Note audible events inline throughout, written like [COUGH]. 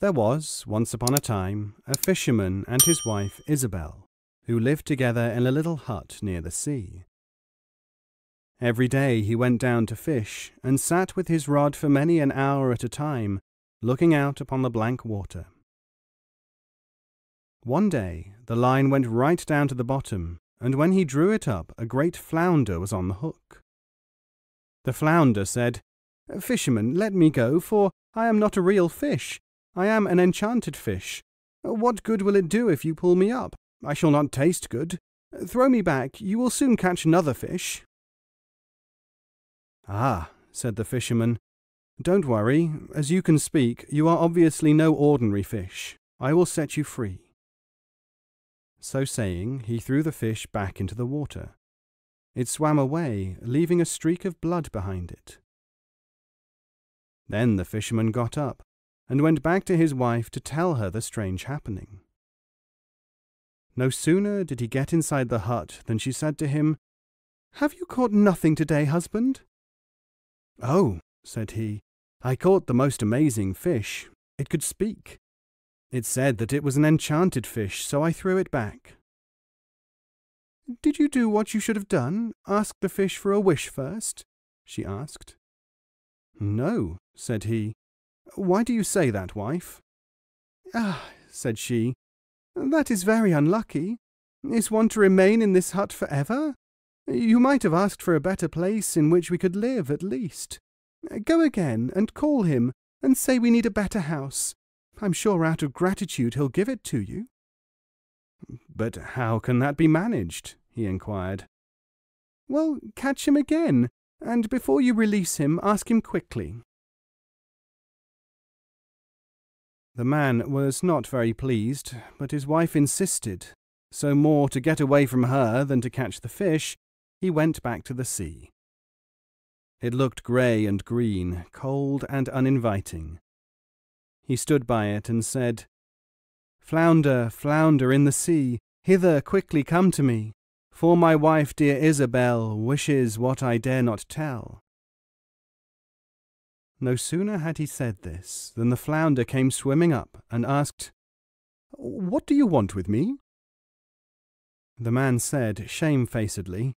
There was, once upon a time, a fisherman and his wife Isabel, who lived together in a little hut near the sea. Every day he went down to fish, and sat with his rod for many an hour at a time, looking out upon the blank water. One day the line went right down to the bottom, and when he drew it up, a great flounder was on the hook. The flounder said, Fisherman, let me go, for I am not a real fish. I am an enchanted fish. What good will it do if you pull me up? I shall not taste good. Throw me back, you will soon catch another fish. Ah, said the fisherman, don't worry. As you can speak, you are obviously no ordinary fish. I will set you free. So saying, he threw the fish back into the water. It swam away, leaving a streak of blood behind it. Then the fisherman got up and went back to his wife to tell her the strange happening. No sooner did he get inside the hut than she said to him, Have you caught nothing today, husband? Oh, said he, I caught the most amazing fish. It could speak. It said that it was an enchanted fish, so I threw it back. Did you do what you should have done? Ask the fish for a wish first? she asked. No, said he. Why do you say that, wife? Ah, said she, that is very unlucky. Is one to remain in this hut for ever? You might have asked for a better place in which we could live, at least. Go again and call him and say we need a better house. I'm sure out of gratitude he'll give it to you. But how can that be managed? he inquired. Well, catch him again, and before you release him, ask him quickly. The man was not very pleased, but his wife insisted, so more to get away from her than to catch the fish, he went back to the sea. It looked grey and green, cold and uninviting. He stood by it and said, Flounder, flounder in the sea, hither quickly come to me, for my wife, dear Isabel, wishes what I dare not tell. No sooner had he said this than the flounder came swimming up and asked, What do you want with me? The man said shamefacedly,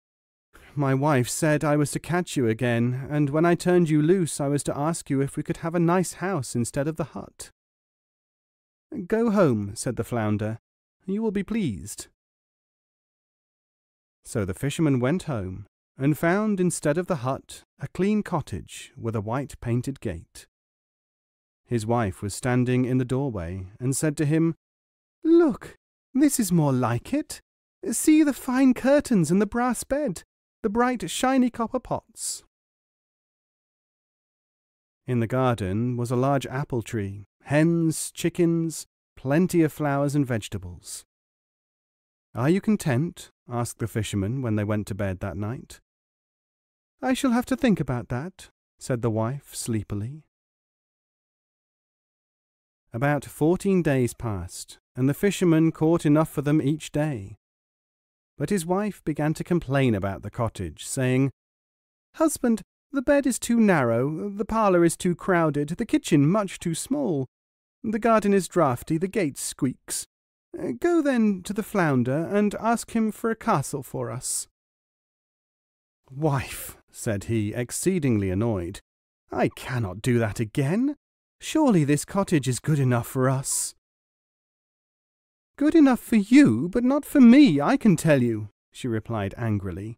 my wife said I was to catch you again, and when I turned you loose, I was to ask you if we could have a nice house instead of the hut. Go home, said the flounder. You will be pleased. So the fisherman went home, and found instead of the hut a clean cottage with a white painted gate. His wife was standing in the doorway, and said to him, Look, this is more like it. See the fine curtains and the brass bed the bright, shiny copper pots. In the garden was a large apple tree, hens, chickens, plenty of flowers and vegetables. Are you content? asked the fisherman when they went to bed that night. I shall have to think about that, said the wife sleepily. About fourteen days passed, and the fisherman caught enough for them each day. But his wife began to complain about the cottage, saying, Husband, the bed is too narrow, the parlour is too crowded, the kitchen much too small. The garden is draughty, the gate squeaks. Go then to the flounder and ask him for a castle for us. Wife, said he, exceedingly annoyed, I cannot do that again. Surely this cottage is good enough for us. Good enough for you, but not for me, I can tell you, she replied angrily.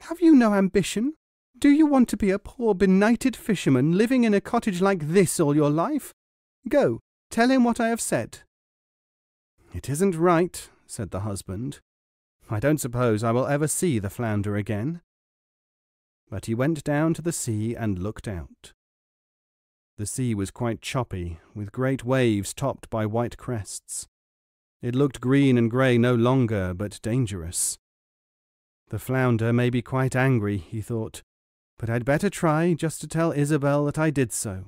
Have you no ambition? Do you want to be a poor benighted fisherman living in a cottage like this all your life? Go, tell him what I have said. It isn't right, said the husband. I don't suppose I will ever see the flounder again. But he went down to the sea and looked out. The sea was quite choppy, with great waves topped by white crests. It looked green and grey no longer, but dangerous. The flounder may be quite angry, he thought, but I'd better try just to tell Isabel that I did so.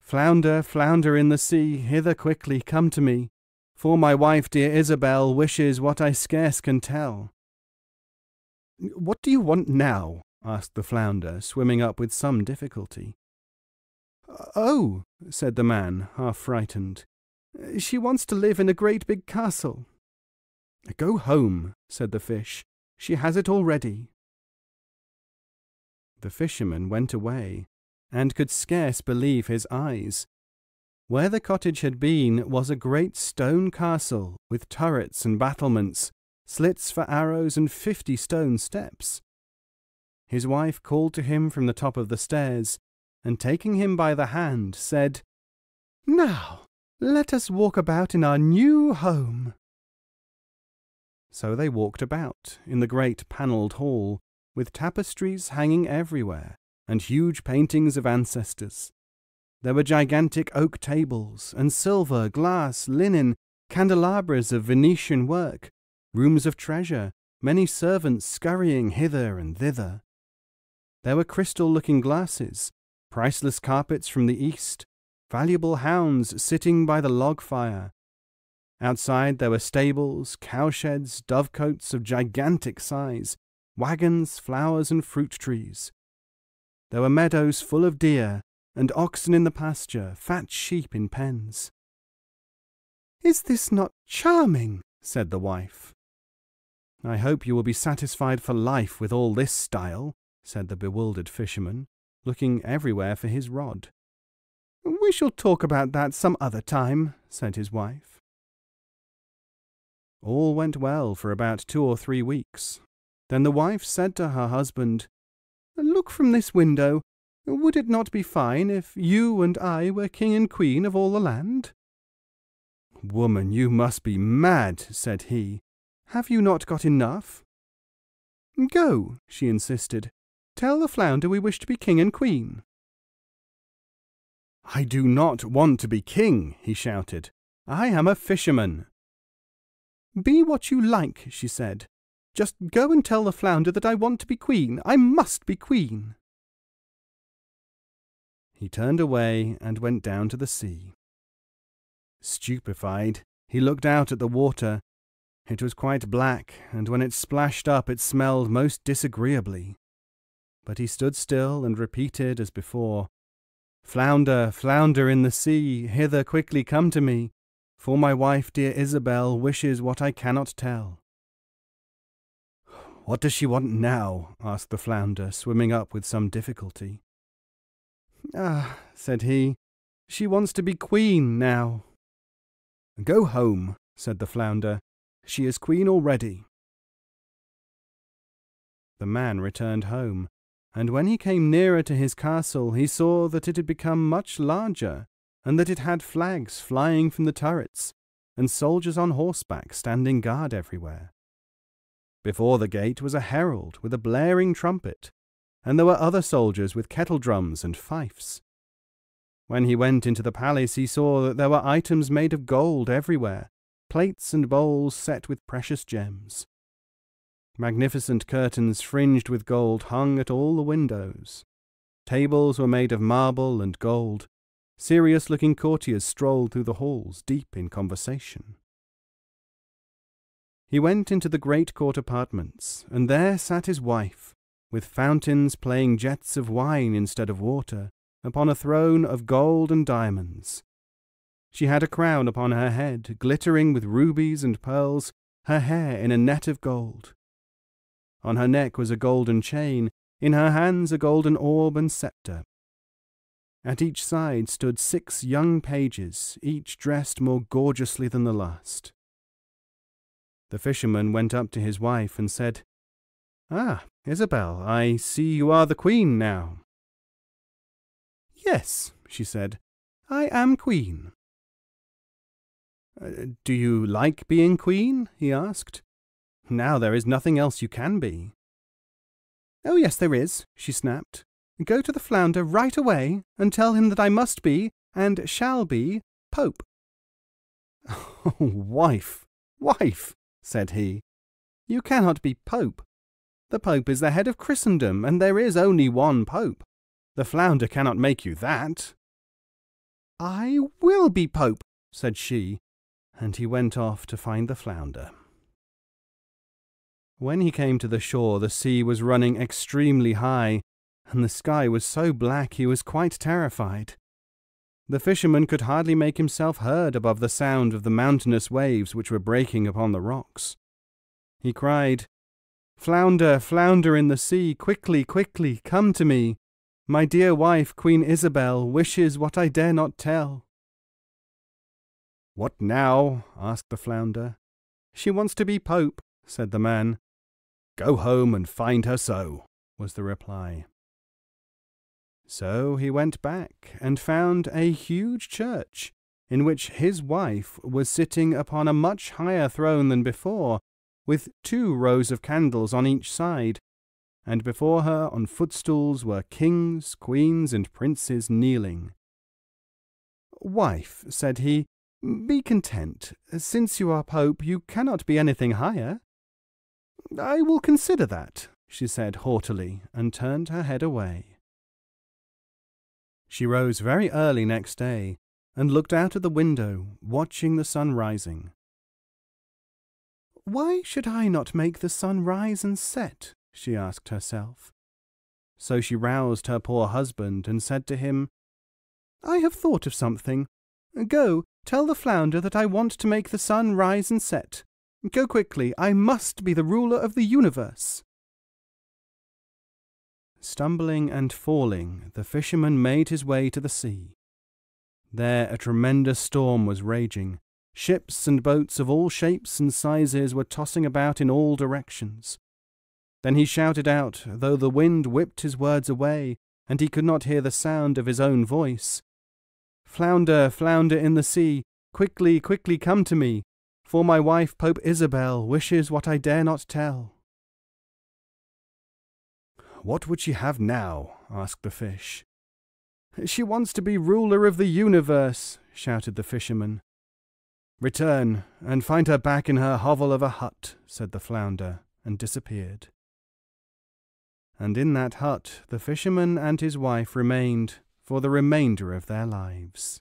Flounder, flounder in the sea, hither quickly come to me, for my wife, dear Isabel, wishes what I scarce can tell. What do you want now? asked the flounder, swimming up with some difficulty. Uh, oh, said the man, half frightened. She wants to live in a great big castle. Go home, said the fish. She has it already. The fisherman went away, and could scarce believe his eyes. Where the cottage had been was a great stone castle with turrets and battlements, slits for arrows, and fifty stone steps. His wife called to him from the top of the stairs, and taking him by the hand, said, Now let us walk about in our new home. So they walked about in the great panelled hall, with tapestries hanging everywhere, and huge paintings of ancestors. There were gigantic oak tables, and silver, glass, linen, candelabras of Venetian work, rooms of treasure, many servants scurrying hither and thither. There were crystal looking glasses, priceless carpets from the east, valuable hounds sitting by the log fire. Outside there were stables, cowsheds, dovecotes of gigantic size, wagons, flowers, and fruit trees. There were meadows full of deer, and oxen in the pasture, fat sheep in pens. Is this not charming? said the wife. I hope you will be satisfied for life with all this style, said the bewildered fisherman, looking everywhere for his rod. We shall talk about that some other time, said his wife. All went well for about two or three weeks. Then the wife said to her husband, Look from this window. Would it not be fine if you and I were king and queen of all the land? Woman, you must be mad, said he. Have you not got enough? Go, she insisted. Tell the flounder we wish to be king and queen. I do not want to be king, he shouted. I am a fisherman. Be what you like, she said. Just go and tell the flounder that I want to be queen. I must be queen. He turned away and went down to the sea. Stupefied, he looked out at the water. It was quite black, and when it splashed up it smelled most disagreeably. But he stood still and repeated as before, Flounder, flounder in the sea, hither quickly come to me, for my wife, dear Isabel, wishes what I cannot tell. What does she want now? asked the flounder, swimming up with some difficulty. Ah, said he, she wants to be queen now. Go home, said the flounder. She is queen already. The man returned home, and when he came nearer to his castle he saw that it had become much larger, and that it had flags flying from the turrets, and soldiers on horseback standing guard everywhere. Before the gate was a herald with a blaring trumpet, and there were other soldiers with kettle drums and fifes. When he went into the palace, he saw that there were items made of gold everywhere, plates and bowls set with precious gems. Magnificent curtains fringed with gold hung at all the windows. Tables were made of marble and gold. Serious looking courtiers strolled through the halls, deep in conversation. He went into the great court apartments, and there sat his wife, with fountains playing jets of wine instead of water, upon a throne of gold and diamonds. She had a crown upon her head, glittering with rubies and pearls, her hair in a net of gold. On her neck was a golden chain, in her hands a golden orb and sceptre. At each side stood six young pages, each dressed more gorgeously than the last. The fisherman went up to his wife and said, Ah, Isabel, I see you are the queen now. Yes, she said, I am queen. Uh, do you like being queen? he asked. Now there is nothing else you can be. Oh, yes, there is, she snapped. Go to the flounder right away and tell him that I must be, and shall be, Pope. Oh, [LAUGHS] wife, wife, said he, you cannot be Pope. The Pope is the head of Christendom, and there is only one Pope. The flounder cannot make you that. I will be Pope, said she, and he went off to find the flounder. When he came to the shore, the sea was running extremely high, and the sky was so black he was quite terrified. The fisherman could hardly make himself heard above the sound of the mountainous waves which were breaking upon the rocks. He cried, Flounder, flounder in the sea, quickly, quickly, come to me. My dear wife, Queen Isabel, wishes what I dare not tell. What now? asked the flounder. She wants to be Pope, said the man. Go home and find her so, was the reply. So he went back and found a huge church, in which his wife was sitting upon a much higher throne than before, with two rows of candles on each side, and before her on footstools were kings, queens, and princes kneeling. Wife, said he, be content. Since you are Pope, you cannot be anything higher. I will consider that, she said haughtily, and turned her head away. She rose very early next day, and looked out of the window, watching the sun rising. Why should I not make the sun rise and set? she asked herself. So she roused her poor husband and said to him, I have thought of something. Go, tell the flounder that I want to make the sun rise and set. Go quickly, I must be the ruler of the universe. Stumbling and falling, the fisherman made his way to the sea. There a tremendous storm was raging, Ships and boats of all shapes and sizes were tossing about in all directions. Then he shouted out, though the wind whipped his words away, and he could not hear the sound of his own voice. Flounder, flounder in the sea, quickly, quickly come to me, for my wife Pope Isabel wishes what I dare not tell. What would she have now? asked the fish. She wants to be ruler of the universe, shouted the fisherman. Return, and find her back in her hovel of a hut, said the flounder, and disappeared. And in that hut the fisherman and his wife remained for the remainder of their lives.